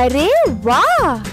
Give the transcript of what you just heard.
अरे वाह!